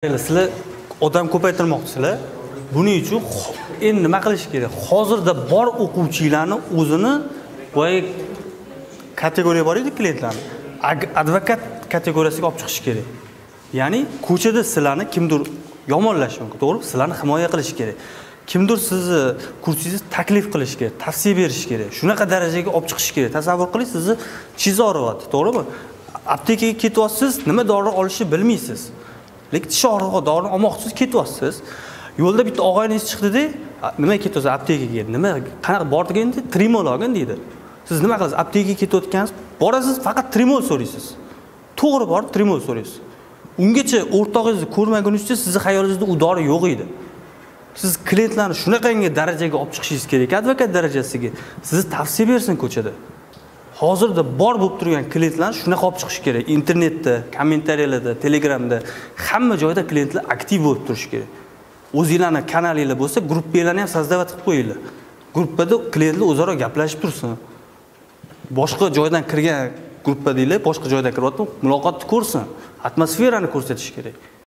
sizlar odam ko'paytirmoqchisizlar buning uchun endi nima qilish kerak? Hozirda bor o'quvchilarni o'zini boyagi kategoriya bor edi klientlarni advokat kategoriyasiga olib chiqish kerak. Ya'ni ko'chada sizlarni kimdir yomonlashi mumkin to'g'rimi sizlarni himoya qilish kerak. Kimdir sizni kursingizni taklif qilishi kerak tavsiya berish kerak. Shunaqa darajaga olib chiqish kerak. Tasavvur qiling sizni tishingiz og'riyapti to'g'rimi? Aptekaga ketyapsiz nima dori olishni bilmaysiz. Lekin tish og'rig'i dorini olmoqchisiz ketyapsiz. Yo'lda bitta og'ayningiz chiqdida nimaga ketyapsiz aptekaga nima qanaqa bordik endi trimol olgin deydi siz nima qilasiz aptekaga ketayotgansiz borasiz faqat trimol so'raysiz. To'g'ri borib trimol so'raysiz. Ungacha o'rtog'ingizni ko'rmagunizcha sizni xayolingizda u dori yo'q edi. Siz klientlarni shunaqangi darajaga olib chiqishingiz kerak advokat darajasiga. Sizni tavsiya bersin ko'chada. Hozirda bor bo'lib turgan klientlarni shunaqa olib chiqish kerak. Internetda kommentariyalarda telegramda hamma joyda klientlar aktiv bo'lib turishi kerak. O'zinglarni kanalinglar bo'lsa gruppanglarni ham создавать qilib qo'yinglar. Gruppada klientlar o'zaro gaplashib tursin. Boshqa joydan kirgan gruppadaglar boshqa joydan kiryapti muloqotni ko'rsin. Atmosferani ko'rsatish kerak.